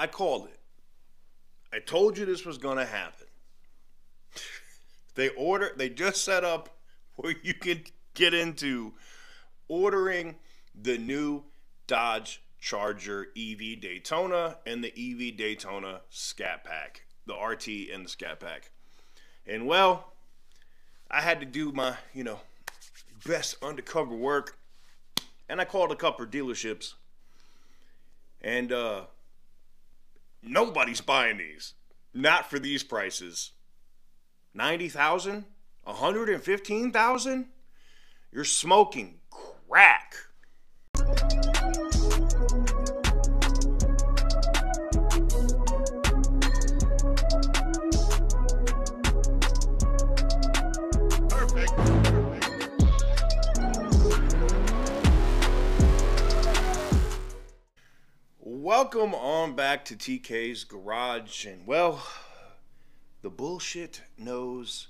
I called it. I told you this was going to happen. they order, they just set up where you can get into ordering the new Dodge Charger EV Daytona and the EV Daytona Scat Pack, the RT and the Scat Pack. And well, I had to do my, you know, best undercover work. And I called a couple of dealerships. And uh nobody's buying these. Not for these prices. 90,000? 115,000? You're smoking crack. Welcome on back to TK's Garage. And well, the bullshit knows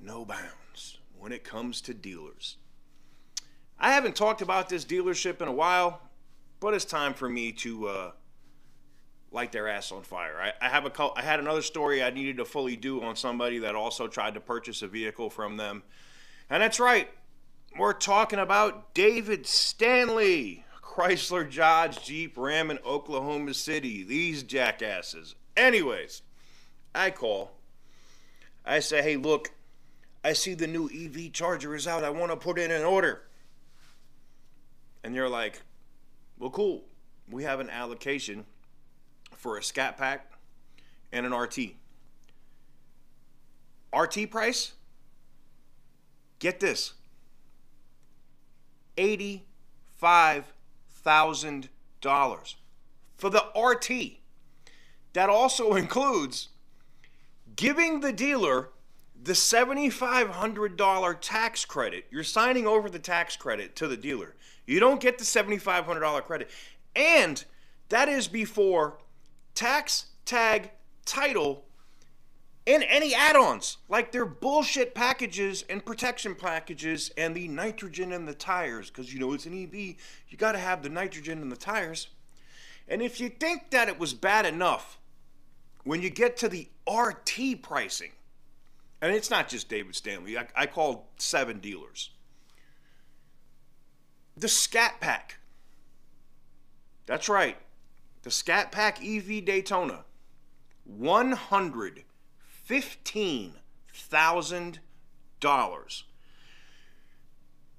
no bounds when it comes to dealers. I haven't talked about this dealership in a while, but it's time for me to uh, light their ass on fire. I, I have a I had another story I needed to fully do on somebody that also tried to purchase a vehicle from them, and that's right. We're talking about David Stanley, Chrysler, Dodge, Jeep, Ram in Oklahoma City. These jackasses. Anyways, I call. I say, hey, look, I see the new EV charger is out. I want to put in an order. And they're like, well, cool. We have an allocation for a scat pack and an RT. RT price? Get this. 85 $1,000 for the RT. That also includes giving the dealer the $7,500 tax credit. You're signing over the tax credit to the dealer. You don't get the $7,500 credit. And that is before tax, tag, title, and any add ons like their bullshit packages and protection packages and the nitrogen in the tires. Because you know it's an EV, you got to have the nitrogen in the tires. And if you think that it was bad enough, when you get to the RT pricing, and it's not just David Stanley, I, I called seven dealers. The Scat Pack. That's right. The Scat Pack EV Daytona. $115,000.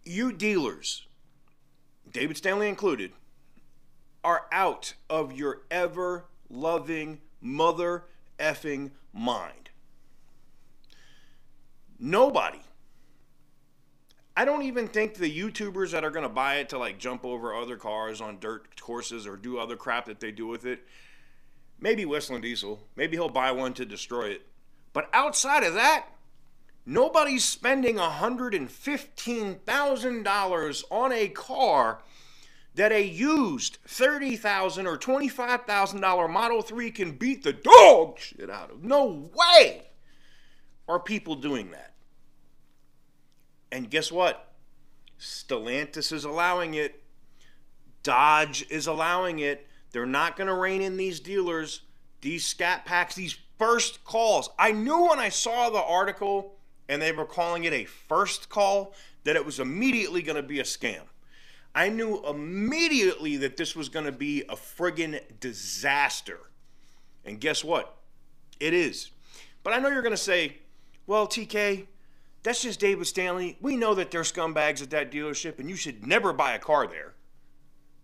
You dealers, David Stanley included, are out of your ever loving mother effing mind. Nobody. I don't even think the YouTubers that are going to buy it to like jump over other cars on dirt courses or do other crap that they do with it. Maybe Whistling Diesel. Maybe he'll buy one to destroy it. But outside of that, nobody's spending $115,000 on a car that a used 30,000 or $25,000 Model 3 can beat the dog shit out of. No way are people doing that. And guess what? Stellantis is allowing it. Dodge is allowing it. They're not going to rein in these dealers, these scat packs, these first calls. I knew when I saw the article and they were calling it a first call that it was immediately going to be a scam. I knew immediately that this was going to be a friggin' disaster. And guess what? It is. But I know you're going to say, well, TK, that's just David Stanley. We know that they're scumbags at that dealership and you should never buy a car there.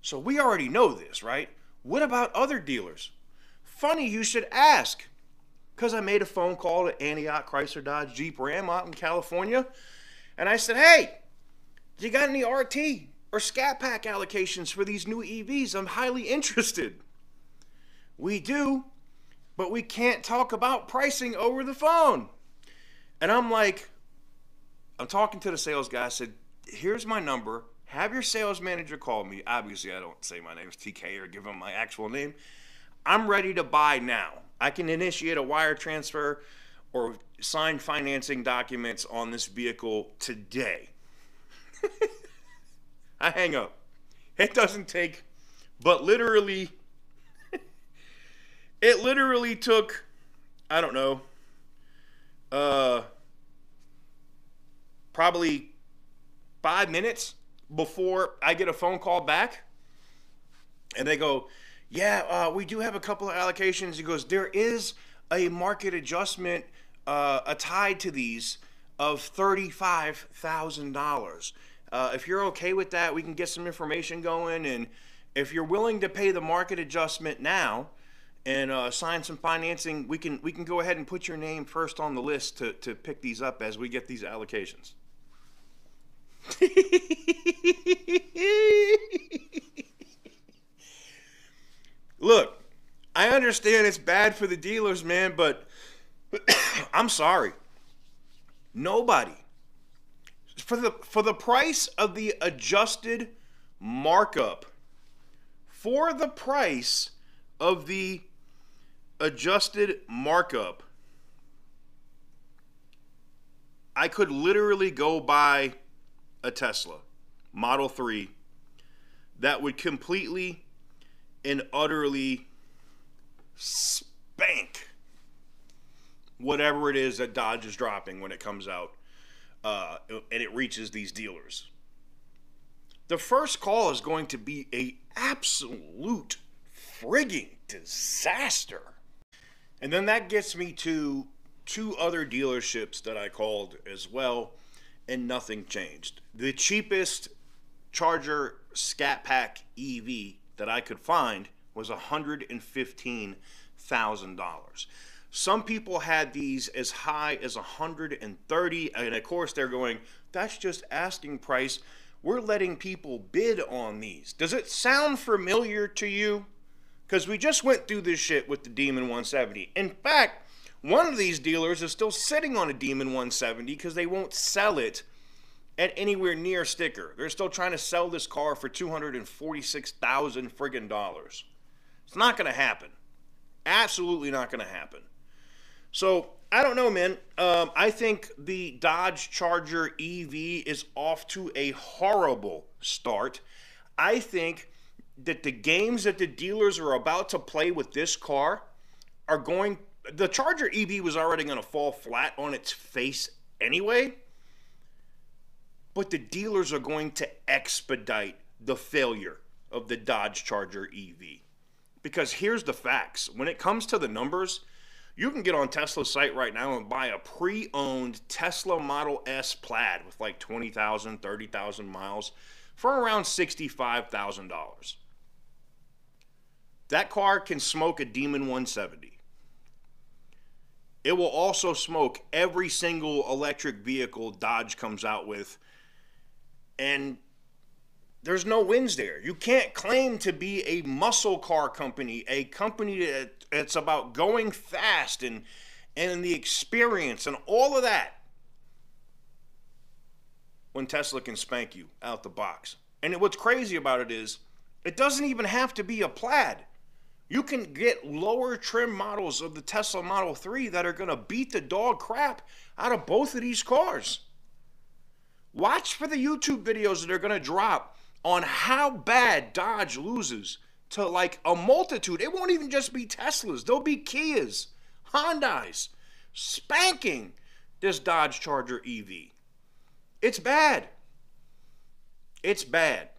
So we already know this, right? What about other dealers? Funny you should ask. Because I made a phone call to Antioch Chrysler Dodge Jeep Ram out in California. And I said, hey, do you got any RT or Scat Pack allocations for these new EVs? I'm highly interested. We do, but we can't talk about pricing over the phone. And I'm like, I'm talking to the sales guy. I said, here's my number. Have your sales manager call me. Obviously, I don't say my name is TK or give him my actual name. I'm ready to buy now. I can initiate a wire transfer or sign financing documents on this vehicle today. I hang up. It doesn't take but literally It literally took, I don't know, uh, probably five minutes before I get a phone call back. And they go, Yeah, uh, we do have a couple of allocations. He goes, There is a market adjustment uh, tied to these of $35,000. Uh, if you're okay with that, we can get some information going. And if you're willing to pay the market adjustment now and uh, sign some financing, we can we can go ahead and put your name first on the list to, to pick these up as we get these allocations. Look, I understand it's bad for the dealers, man, but I'm sorry. Nobody for the for the price of the adjusted markup for the price of the adjusted markup I could literally go buy a Tesla Model 3 that would completely and utterly spank whatever it is that Dodge is dropping when it comes out uh, and it reaches these dealers. The first call is going to be a absolute frigging disaster. And then that gets me to two other dealerships that I called as well, and nothing changed. The cheapest Charger Scat Pack EV that I could find was $115,000. Some people had these as high as 130 and of course they're going that's just asking price. We're letting people bid on these. Does it sound familiar to you? Cuz we just went through this shit with the Demon 170. In fact, one of these dealers is still sitting on a Demon 170 cuz they won't sell it at anywhere near sticker. They're still trying to sell this car for 246,000 friggin' dollars. It's not going to happen. Absolutely not going to happen. So I don't know, man. Um, I think the Dodge Charger EV is off to a horrible start. I think that the games that the dealers are about to play with this car are going. The Charger EV was already going to fall flat on its face anyway but the dealers are going to expedite the failure of the Dodge Charger EV. Because here's the facts when it comes to the numbers, you can get on Tesla's site right now and buy a pre owned Tesla Model S Plaid with like 20,000, 30,000 miles for around $65,000. That car can smoke a Demon 170. It will also smoke every single electric vehicle Dodge comes out with and there's no wins there. You can't claim to be a muscle car company, a company that it's about going fast and and the experience and all of that. When Tesla can spank you out the box. And what's crazy about it is it doesn't even have to be a plaid. You can get lower trim models of the Tesla Model 3 that are going to beat the dog crap out of both of these cars. Watch for the YouTube videos that are going to drop on how bad Dodge loses to like a multitude. It won't even just be Teslas, there'll be Kias, Hondas, spanking this Dodge Charger EV. It's bad. It's bad.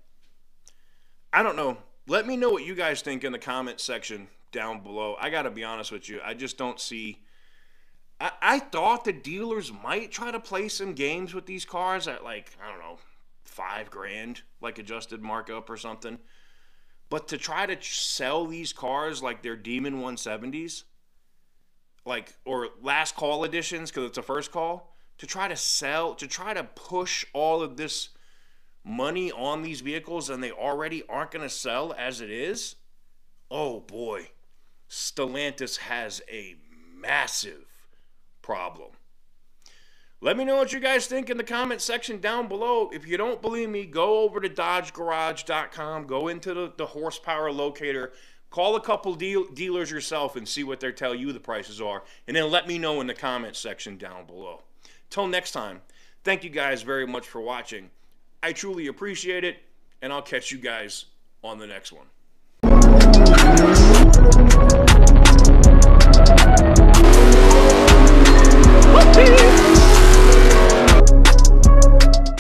I don't know. Let me know what you guys think in the comment section down below. I got to be honest with you. I just don't see I, I thought the dealers might try to play some games with these cars at like, I don't know, five grand, like adjusted markup or something. But to try to sell these cars like they're Demon 170s, like, or last call editions, because it's a first call, to try to sell, to try to push all of this money on these vehicles and they already aren't going to sell as it is, oh boy, Stellantis has a massive problem. Let me know what you guys think in the comment section down below. If you don't believe me, go over to dodgegarage.com, go into the, the horsepower locator, call a couple deal, dealers yourself and see what they tell you the prices are, and then let me know in the comment section down below. Till next time, thank you guys very much for watching. I truly appreciate it, and I'll catch you guys on the next one.